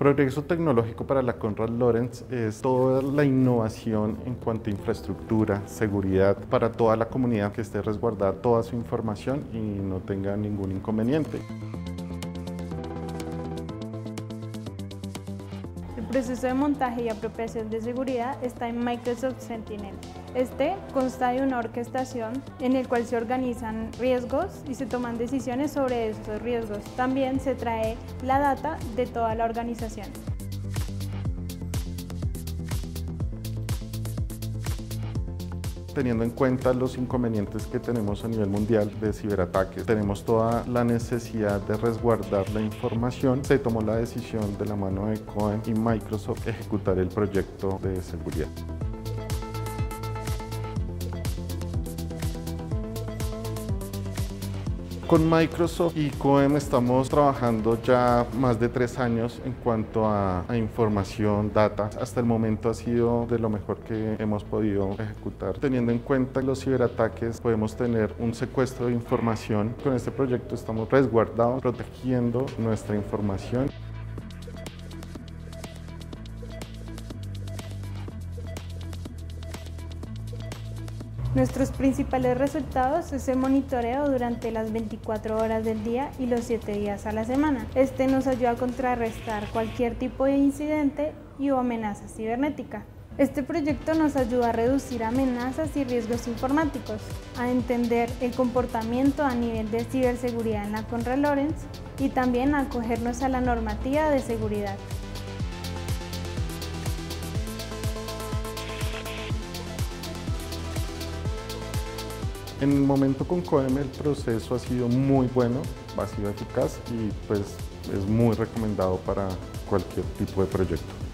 progreso tecnológico para la Conrad Lorenz es toda la innovación en cuanto a infraestructura, seguridad para toda la comunidad que esté resguardada toda su información y no tenga ningún inconveniente. Proceso de montaje y apropiación de seguridad está en Microsoft Sentinel. Este consta de una orquestación en el cual se organizan riesgos y se toman decisiones sobre esos riesgos. También se trae la data de toda la organización. Teniendo en cuenta los inconvenientes que tenemos a nivel mundial de ciberataques. Tenemos toda la necesidad de resguardar la información. Se tomó la decisión de la mano de Cohen y Microsoft ejecutar el proyecto de seguridad. Con Microsoft y COEM estamos trabajando ya más de tres años en cuanto a, información, data. Hasta el momento ha sido de lo mejor que hemos podido ejecutar. Teniendo en cuenta los ciberataques, podemos tener un secuestro de información. Con este proyecto estamos resguardados, protegiendo nuestra información. Nuestros principales resultados es el monitoreo durante las 24 horas del día y los 7 días a la semana. Este nos ayuda a contrarrestar cualquier tipo de incidente y o amenaza cibernética. Este proyecto nos ayuda a reducir amenazas y riesgos informáticos, a entender el comportamiento a nivel de ciberseguridad en la Conrad Lorenz y también a acogernos a la normativa de seguridad. En el momento con COEM el proceso ha sido muy bueno, ha sido eficaz y pues es muy recomendado para cualquier tipo de proyecto.